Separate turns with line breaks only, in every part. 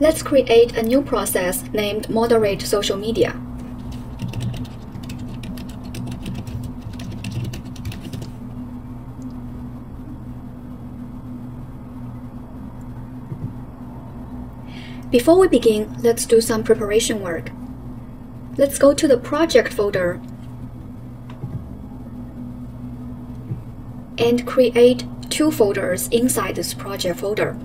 Let's create a new process named Moderate Social Media. Before we begin, let's do some preparation work. Let's go to the project folder and create two folders inside this project folder.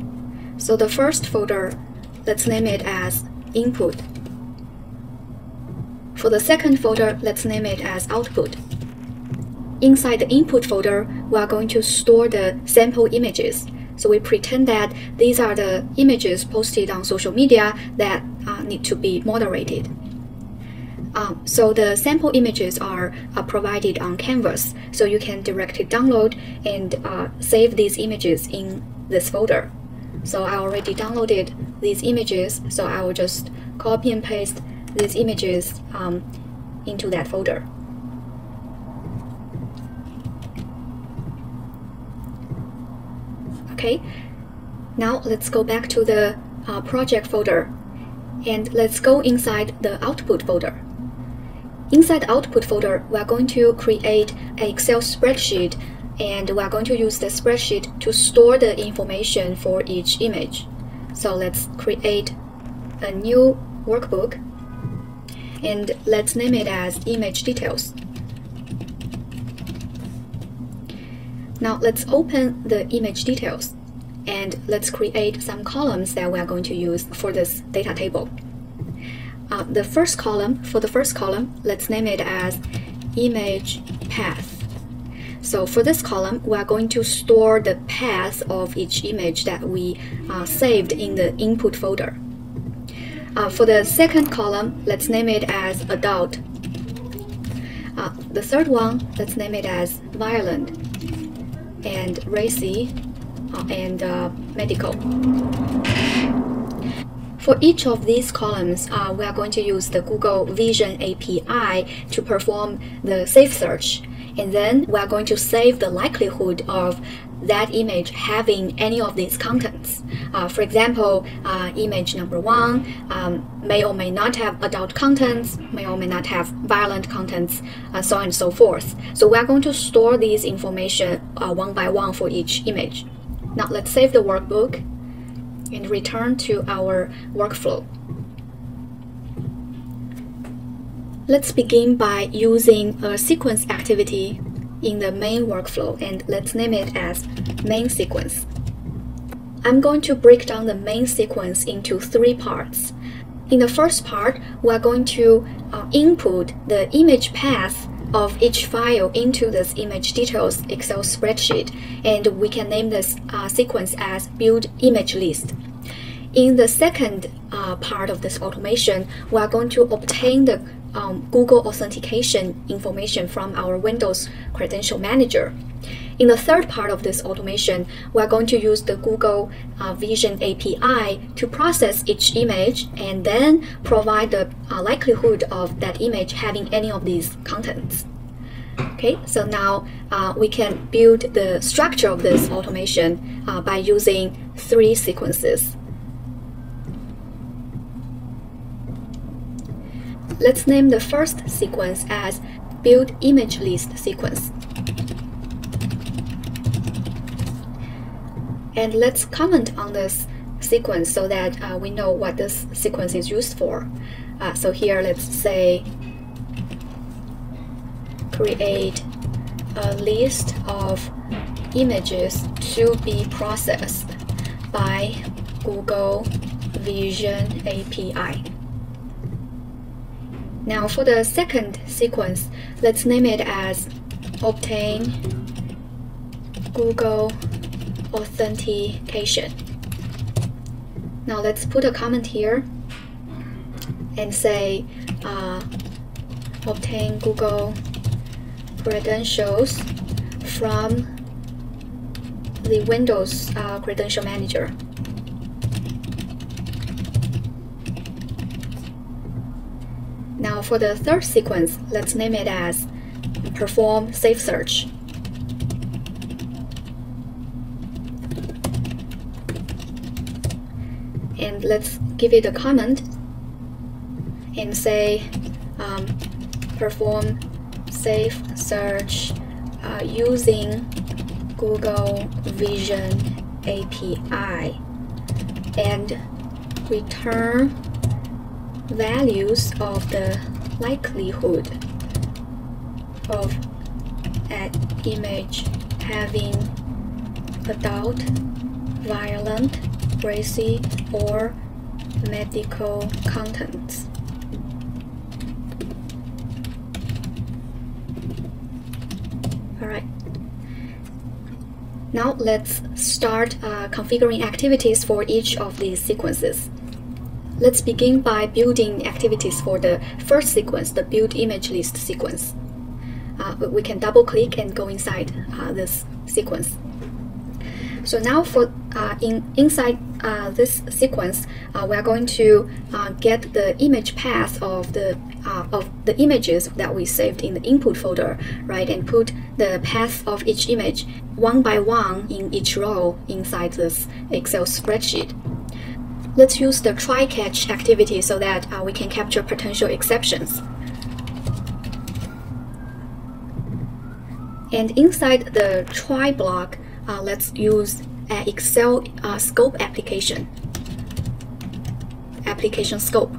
So the first folder, let's name it as input. For the second folder, let's name it as output. Inside the input folder, we are going to store the sample images. So we pretend that these are the images posted on social media that uh, need to be moderated. Um, so the sample images are, are, provided on Canvas, so you can directly download and uh, save these images in this folder. So I already downloaded these images, so I will just copy and paste these images um, into that folder. Okay, now let's go back to the uh, project folder and let's go inside the output folder. Inside the output folder, we are going to create an Excel spreadsheet and we are going to use the spreadsheet to store the information for each image. So let's create a new workbook and let's name it as image details. Now let's open the image details and let's create some columns that we are going to use for this data table. Uh, the first column, for the first column, let's name it as image path. So for this column, we are going to store the path of each image that we uh, saved in the input folder. Uh, for the second column, let's name it as adult. Uh, the third one, let's name it as violent and racy uh, and uh, medical. For each of these columns, uh, we are going to use the Google Vision API to perform the safe search. And then we are going to save the likelihood of that image having any of these contents. Uh, for example, uh, image number one um, may or may not have adult contents, may or may not have violent contents, uh, so on and so forth. So we are going to store these information uh, one by one for each image. Now let's save the workbook and return to our workflow. Let's begin by using a sequence activity in the main workflow and let's name it as main sequence. I'm going to break down the main sequence into three parts. In the first part, we're going to uh, input the image path of each file into this image details Excel spreadsheet, and we can name this uh, sequence as build image list. In the second uh, part of this automation, we are going to obtain the um, Google authentication information from our Windows Credential Manager. In the third part of this automation, we are going to use the Google uh, Vision API to process each image and then provide the uh, likelihood of that image having any of these contents. Okay, so now uh, we can build the structure of this automation uh, by using three sequences. Let's name the first sequence as build image list sequence. And let's comment on this sequence so that uh, we know what this sequence is used for. Uh, so here, let's say create a list of images to be processed by Google Vision API. Now for the second sequence, let's name it as obtain Google authentication. Now let's put a comment here and say uh, obtain Google credentials from the Windows uh, Credential Manager. Now for the third sequence, let's name it as perform safe search. and let's give it a comment and say um, perform safe search uh, using Google Vision API and return values of the likelihood of an image having adult, violent, racy, or medical contents. Alright. Now let's start uh, configuring activities for each of these sequences. Let's begin by building activities for the first sequence, the build image list sequence. Uh, we can double click and go inside uh, this sequence. So now for uh, in inside uh, this sequence, uh, we are going to uh, get the image path of the of the images that we saved in the input folder, right, and put the path of each image one by one in each row inside this Excel spreadsheet. Let's use the try catch activity so that uh, we can capture potential exceptions. And inside the try block, uh, let's use an Excel uh, scope application. Application scope.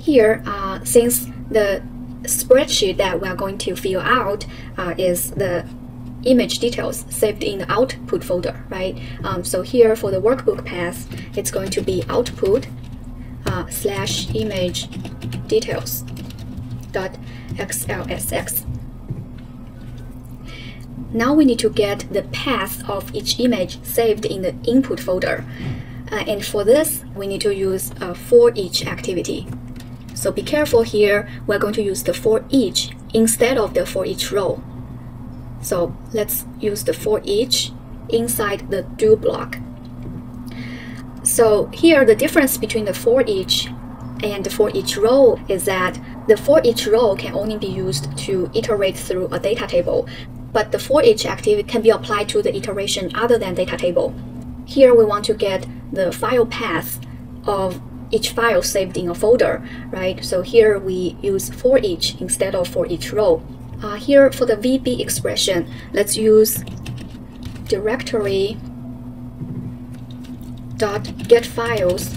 Here, uh, since the spreadsheet that we are going to fill out uh, is the image details saved in the output folder, right? Um, so here for the workbook path, it's going to be output uh, slash image details dot xlsx. Now we need to get the path of each image saved in the input folder. Uh, and for this, we need to use a for each activity. So be careful here, we're going to use the for each instead of the for each row. So let's use the for each inside the do block. So here the difference between the for each and the for each row is that the for each row can only be used to iterate through a data table, but the for each activity can be applied to the iteration other than data table. Here we want to get the file path of each file saved in a folder, right? So here we use for each instead of for each row. Uh, here for the VB expression, let's use directory dot get files.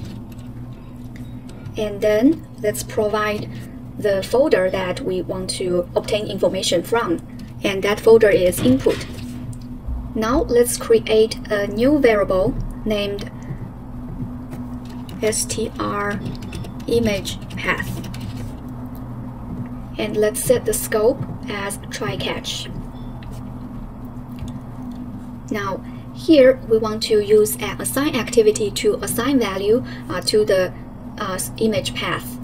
And then let's provide the folder that we want to obtain information from. And that folder is input. Now let's create a new variable named str image path and let's set the scope as try catch. Now here we want to use an assign activity to assign value uh, to the uh, image path.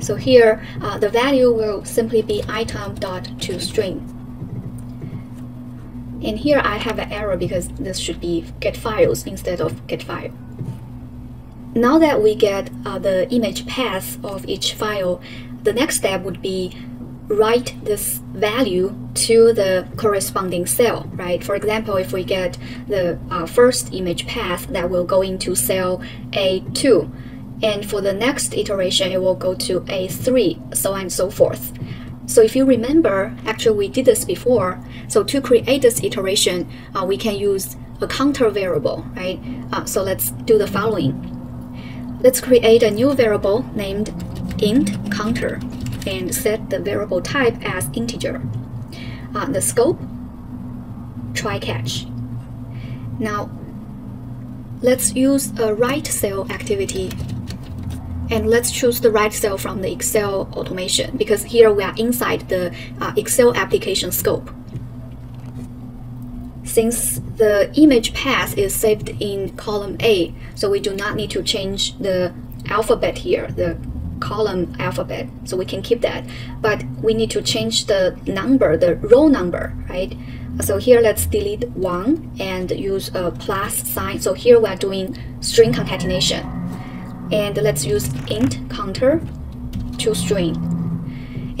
So here uh, the value will simply be item.toString. And here I have an error because this should be get files instead of get file. Now that we get uh, the image path of each file, the next step would be write this value to the corresponding cell, right? For example, if we get the uh, first image path that will go into cell A2, and for the next iteration, it will go to A3, so on and so forth. So if you remember, actually we did this before. So to create this iteration, uh, we can use a counter variable, right? Uh, so let's do the following. Let's create a new variable named int counter and set the variable type as integer. Uh, the scope, try catch. Now, let's use a write cell activity and let's choose the write cell from the Excel automation because here we are inside the uh, Excel application scope. Since the image path is saved in column A, so we do not need to change the alphabet here, the column alphabet, so we can keep that. But we need to change the number, the row number, right? So here let's delete 1 and use a plus sign. So here we are doing string concatenation. And let's use int counter to string.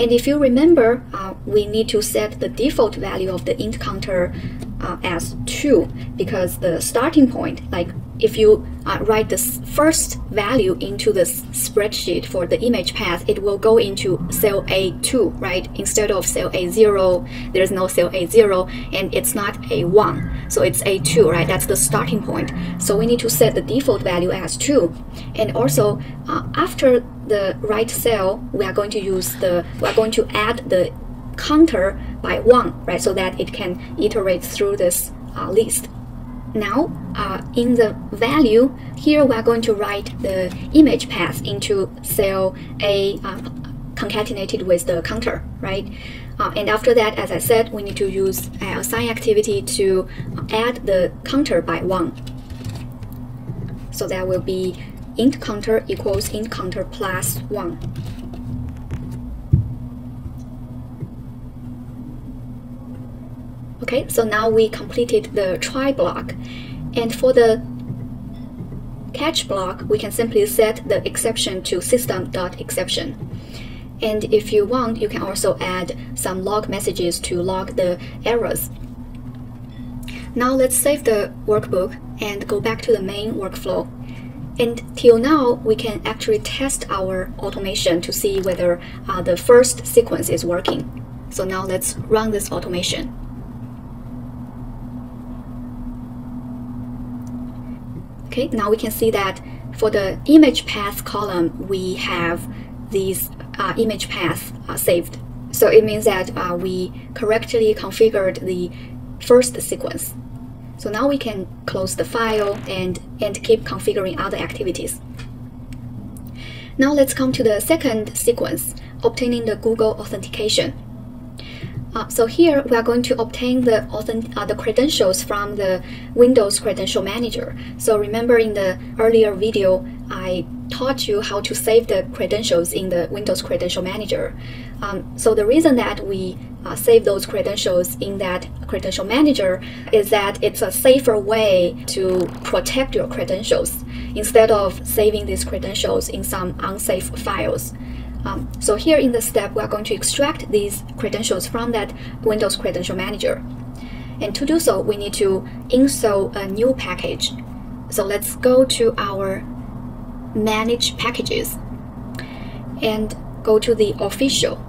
And if you remember, uh, we need to set the default value of the int counter uh, as 2 because the starting point, like if you uh, write the first value into the spreadsheet for the image path, it will go into cell A2, right? Instead of cell A0, there's no cell A0 and it's not A1. So it's A2, right? That's the starting point. So we need to set the default value as 2. And also, uh, after the write cell, we are going to use the, we are going to add the counter by 1, right? So that it can iterate through this uh, list. Now, uh, in the value, here we are going to write the image path into cell A uh, concatenated with the counter, right? Uh, and after that, as I said, we need to use assign activity to add the counter by 1. So that will be int counter equals int counter plus 1. Okay, so now we completed the try block. And for the catch block, we can simply set the exception to system.exception. And if you want, you can also add some log messages to log the errors. Now let's save the workbook and go back to the main workflow. And till now, we can actually test our automation to see whether uh, the first sequence is working. So now let's run this automation. Okay, now we can see that for the image path column, we have these uh, image paths uh, saved. So it means that uh, we correctly configured the first sequence. So now we can close the file and, and keep configuring other activities. Now let's come to the second sequence, obtaining the Google authentication. Uh, so here we are going to obtain the, uh, the credentials from the Windows Credential Manager. So remember in the earlier video, I taught you how to save the credentials in the Windows Credential Manager. Um, so the reason that we uh, save those credentials in that Credential Manager is that it's a safer way to protect your credentials instead of saving these credentials in some unsafe files. Um, so here in the step, we are going to extract these credentials from that Windows Credential Manager. And to do so, we need to install a new package. So let's go to our Manage Packages and go to the Official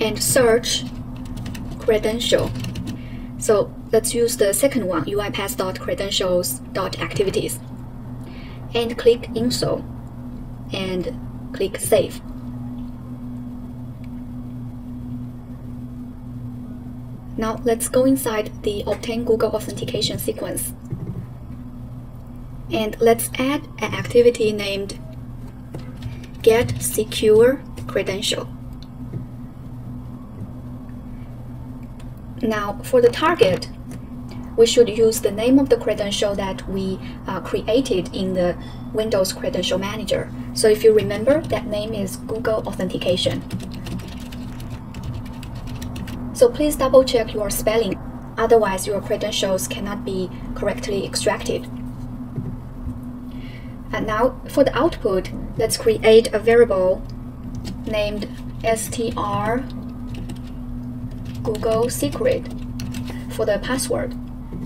and search Credential. So let's use the second one, uipath.credentials.activities, and click Install and click Save. Now let's go inside the Obtain Google Authentication sequence. And let's add an activity named Get Secure Credential. Now for the target, we should use the name of the credential that we uh, created in the Windows Credential Manager. So if you remember, that name is Google Authentication. So please double check your spelling, otherwise your credentials cannot be correctly extracted. And now for the output, let's create a variable named str Google secret for the password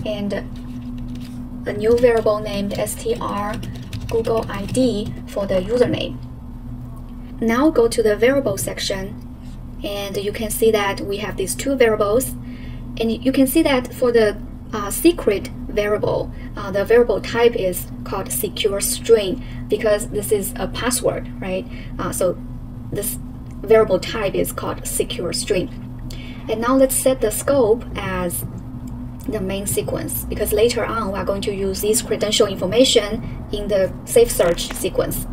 and a new variable named str Google ID for the username. Now go to the variable section and you can see that we have these two variables. And you can see that for the uh, secret variable uh, the variable type is called secure string because this is a password right? Uh, so this variable type is called secure string. And now let's set the scope as the main sequence because later on we are going to use this credential information in the safe search sequence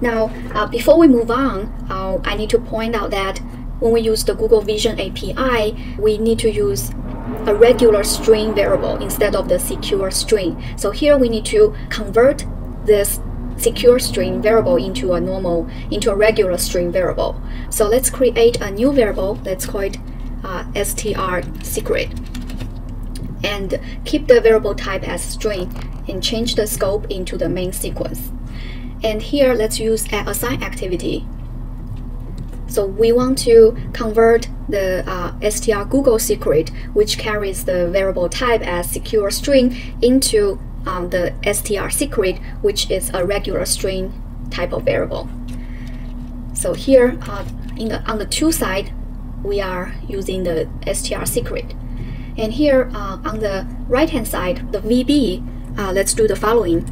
now, uh, before we move on, uh, I need to point out that when we use the Google Vision API, we need to use a regular string variable instead of the secure string. So here we need to convert this secure string variable into a normal, into a regular string variable. So let's create a new variable. Let's call it uh, str secret. And keep the variable type as string and change the scope into the main sequence. And here, let's use an assign activity. So we want to convert the uh, str Google secret, which carries the variable type as secure string, into um, the str secret, which is a regular string type of variable. So here, uh, in the on the to side, we are using the str secret. And here uh, on the right hand side, the VB, uh, let's do the following.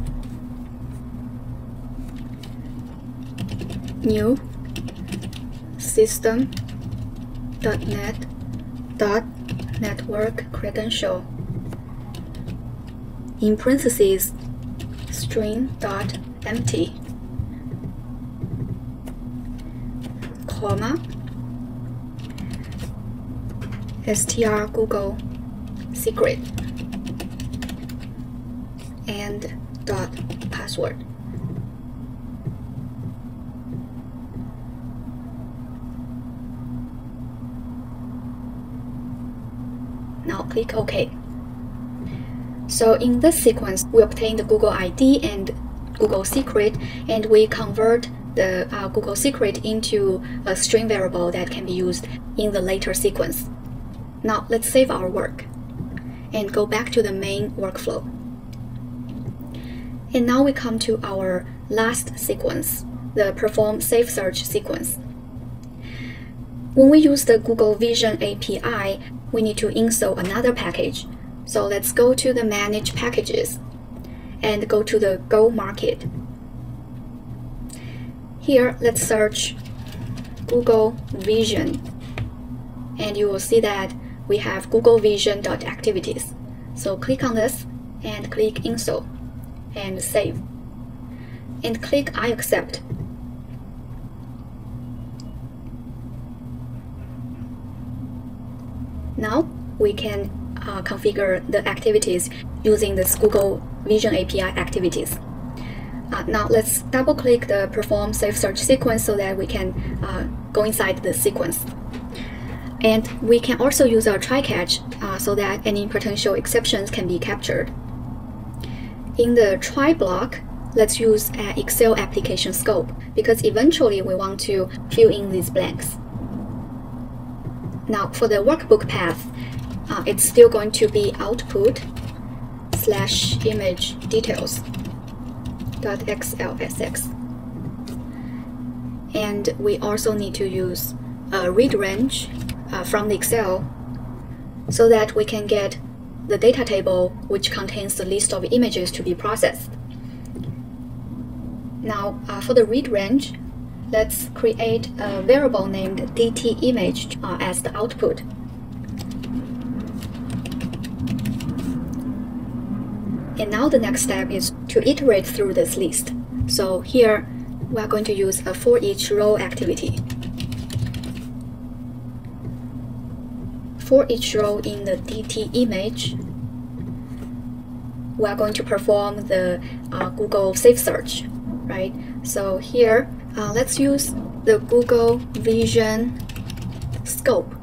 New system net dot network credential. In parentheses string dot empty comma str google secret and dot password now click OK so in this sequence, we obtain the Google ID and Google secret, and we convert the uh, Google secret into a string variable that can be used in the later sequence. Now let's save our work and go back to the main workflow. And now we come to our last sequence, the perform safe search sequence. When we use the Google Vision API, we need to install another package so let's go to the Manage Packages and go to the Go Market. Here, let's search Google Vision and you will see that we have Google Vision.activities. So click on this and click Install and Save and click I accept. Now we can uh, configure the activities using this Google Vision API activities. Uh, now let's double click the perform safe search sequence so that we can uh, go inside the sequence. And we can also use our try catch uh, so that any potential exceptions can be captured. In the try block, let's use an Excel application scope because eventually we want to fill in these blanks. Now for the workbook path, uh, it's still going to be output slash image details dot xlsx and we also need to use a read range uh, from the Excel so that we can get the data table which contains the list of images to be processed. Now uh, for the read range, let's create a variable named dtimage uh, as the output. And now the next step is to iterate through this list. So here, we are going to use a for each row activity. For each row in the DT image, we are going to perform the uh, Google Safe Search, right? So here, uh, let's use the Google Vision Scope.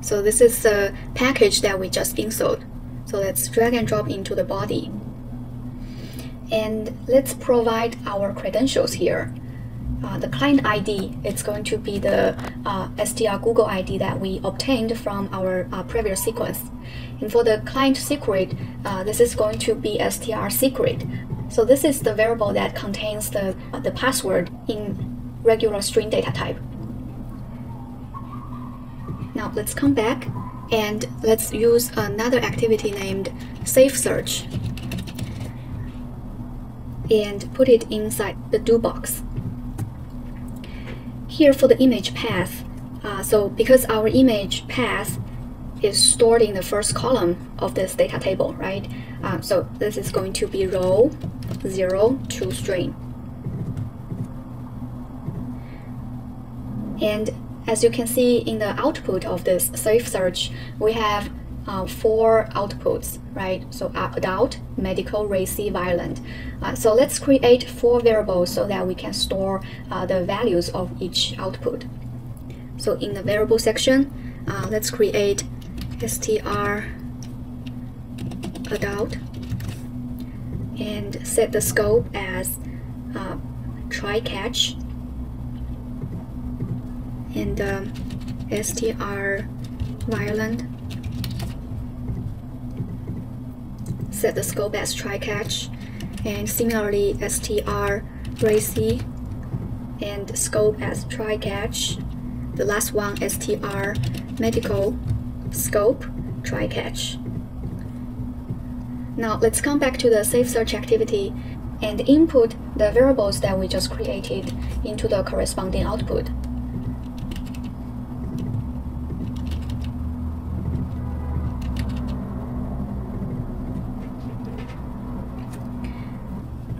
So this is the package that we just installed. So let's drag and drop into the body. And let's provide our credentials here. Uh, the client ID it's going to be the uh, STR Google ID that we obtained from our uh, previous sequence. And for the client secret, uh, this is going to be STR secret. So this is the variable that contains the, the password in regular string data type. Now let's come back and let's use another activity named Safe Search and put it inside the do box. Here for the image path, uh, so because our image path is stored in the first column of this data table, right? Uh, so this is going to be row 0 to string. And as you can see in the output of this safe search, we have uh, four outputs, right? So uh, adult, medical, racy, violent. Uh, so let's create four variables so that we can store uh, the values of each output. So in the variable section, uh, let's create str adult and set the scope as try catch and um, str violent. Set the scope as try catch and similarly str racy and scope as try catch the last one str medical scope try catch now let's come back to the Safe Search activity and input the variables that we just created into the corresponding output.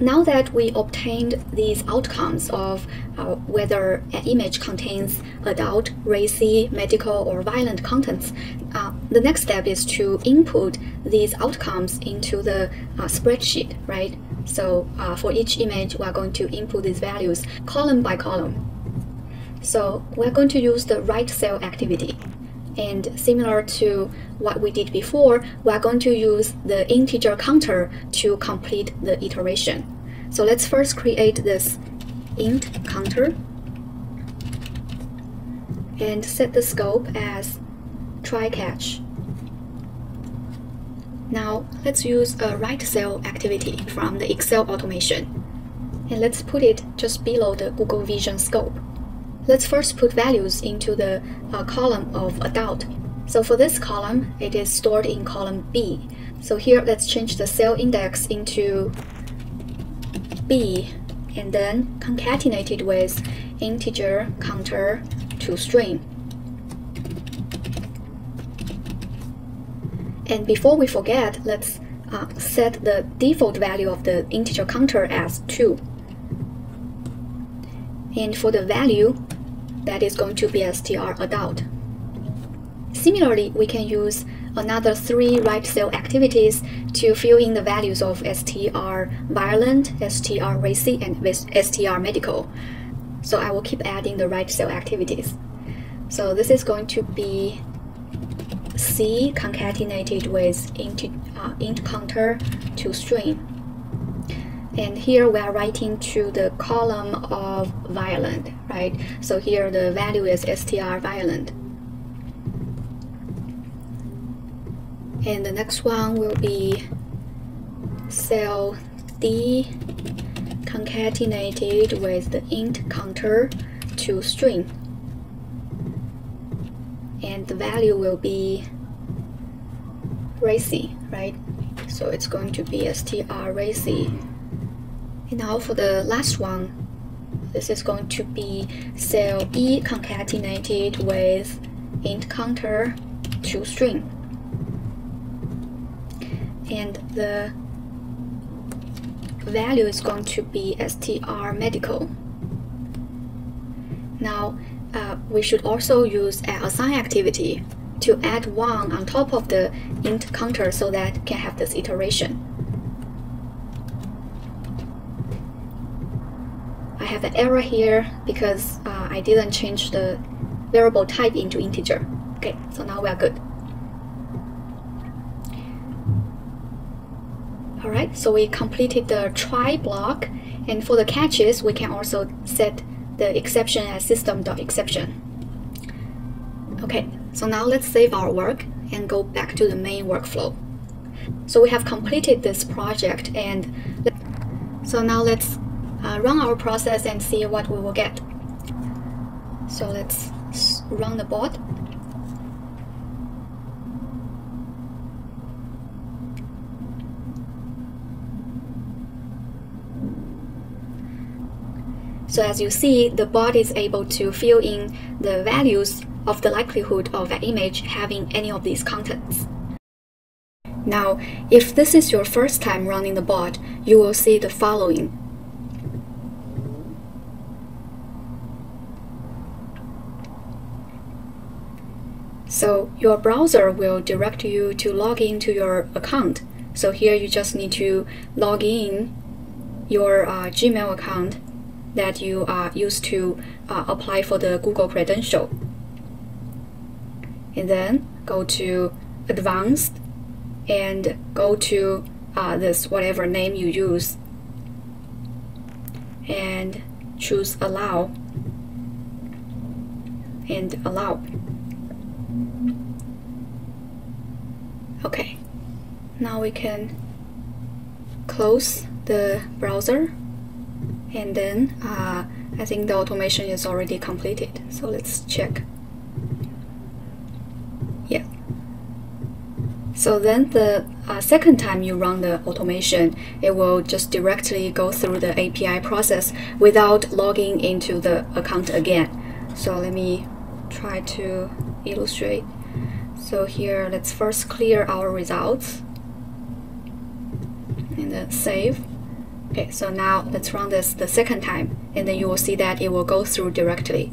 Now that we obtained these outcomes of uh, whether an image contains adult, racy, medical, or violent contents, uh, the next step is to input these outcomes into the uh, spreadsheet, right? So uh, for each image, we're going to input these values column by column. So we're going to use the write cell activity. And similar to what we did before, we're going to use the integer counter to complete the iteration. So let's first create this int counter and set the scope as try catch. Now let's use a write cell activity from the Excel automation. And let's put it just below the Google Vision scope. Let's first put values into the uh, column of adult. So for this column, it is stored in column B. So here, let's change the cell index into B and then concatenate it with integer counter to string. And before we forget, let's uh, set the default value of the integer counter as 2. And for the value, that is going to be str adult. Similarly, we can use another three write cell activities to fill in the values of str violent, str racy, and str medical. So I will keep adding the write cell activities. So this is going to be C concatenated with int, uh, int counter to string. And here we are writing to the column of violent, right? So here the value is str violent. And the next one will be cell D concatenated with the int counter to string. And the value will be racy, right? So it's going to be str racy. And now for the last one, this is going to be cell E concatenated with int counter to string and the value is going to be str medical. Now, uh, we should also use an assign activity to add one on top of the int counter so that can have this iteration. Have an error here because uh, I didn't change the variable type into integer. Okay, so now we are good. Alright, so we completed the try block and for the catches we can also set the exception as system.exception. Okay, so now let's save our work and go back to the main workflow. So we have completed this project and so now let's uh, run our process and see what we will get. So let's run the bot. So as you see, the bot is able to fill in the values of the likelihood of an image having any of these contents. Now, if this is your first time running the bot, you will see the following. So your browser will direct you to log into your account. So here you just need to log in your uh, Gmail account that you are used to uh, apply for the Google credential. And then go to advanced and go to uh, this whatever name you use and choose allow and allow Okay, now we can close the browser and then uh, I think the automation is already completed. So let's check. Yeah. So then the uh, second time you run the automation, it will just directly go through the API process without logging into the account again. So let me try to illustrate. So here, let's first clear our results and then save. Okay, so now let's run this the second time, and then you will see that it will go through directly.